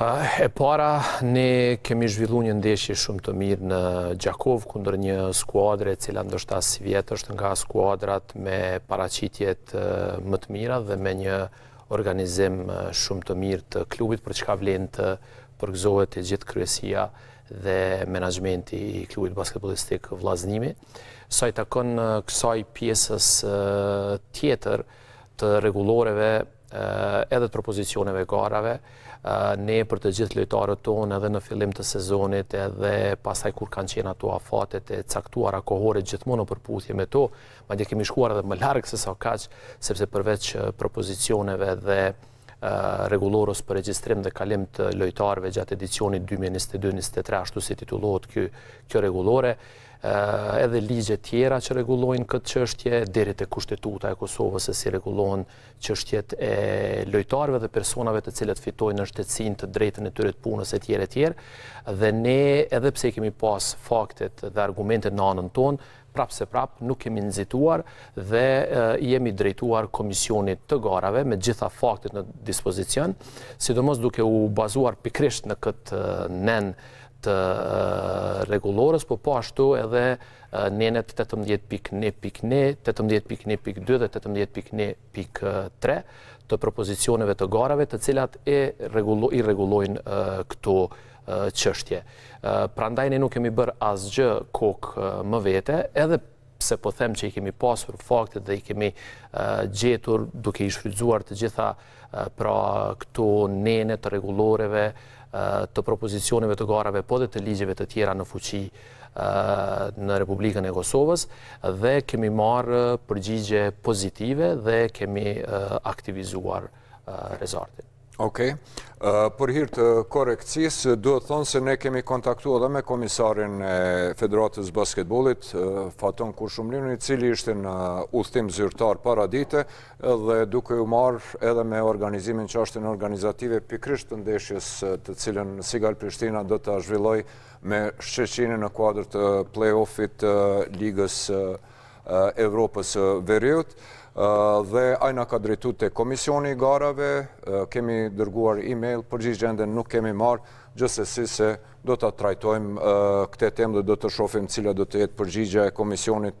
E para, ne kemi zhvillu një ndeshje shumë të mirë në Gjakovë kundër një skuadre e cila ndoshta sivjet është nga skuadrat me paraqitjet më të mira dhe me një organizim shumë të mirë të klubit për çka vlen të përgëzohet e gjithë kryesia dhe menaxhmenti i klubit basketbollistik Vëllaznimi. Sa i takon kësaj pjesës tjetër të rregulloreve edhe të propozicioneve garave, ne për të gjithë lojtarët tonë edhe në fillim të sezonit edhe pastaj kur kanë qenë ato afatet e caktuara kohore gjithmonë në përputhje me to, madje kemi shkuar edhe më larg sesa kaq, sepse përveç propozicioneve dhe rregullores për regjistrim dhe kalim të lojtarëve gjatë edicionit 2022-2023, ashtu siç titullohet kjo rregullore, edhe ligje tjera që rregullojnë këtë çështje, deri te Kushtetuta e Kosovës se si rregullohen çështjet e lojtarëve dhe personave të cilët fitojnë nënshtetësinë të drejtën e tyre të punës etj etj dhe ne edhe pse i kemi pas faktet dhe argumentet në anën tonë prapëseprapë nuk kemi nxituar dhe i jemi drejtuar komisionit të garave me gjitha faktet në dispozicion, sidomos duke u bazuar pikërisht në këtë nen të rregullores, po po ashtu edhe Nenet tetëmbëdhjetë pikë një pikë një, tetëmbëdhjetë pikë një pikë dy dhe tetëmbëdhjetë pikë një pikë tre të propozicioneve të garave, të cilat i rregullojnë këto çështje. Prandaj ne nuk kemi bërë asgjë kokë më vete, edhe pse po them që i kemi pasur faktet dhe i kemi gjetur duke i shfrytëzuar të gjitha pra këto nene të rregulloreve, të propozicioneve të garave, po dhe të ligjeve të tjera në fuqi në Republikën e Kosovës dhe kemi marrë përgjigje pozitive dhe kemi aktivizuar Rezartin. Ok, për hir të korrektësisë, duhet thënë se ne kemi kontaktu edhe me komisarin e Federatës Basketbollit, Faton Kurshumliun, i cili ishte në udhëtim zyrtar paradite, dhe duke u marrë edhe me organizimin çështjen organizative pikërisht të ndeshjes të cilën Sigal Prishtina do ta zhvillojë me Shçeçinin në kuadër të play-off-it të Ligës Evropës së Veriut dhe ai na ka drejtu te komisioni i garave, kemi dërguar email, përgjigje ende nuk kemi marrë, gjithsesi se do ta trajtojmë këtë temë dhe do të shohim cila do të jetë përgjigja e komisionit